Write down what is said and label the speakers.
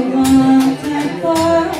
Speaker 1: want and for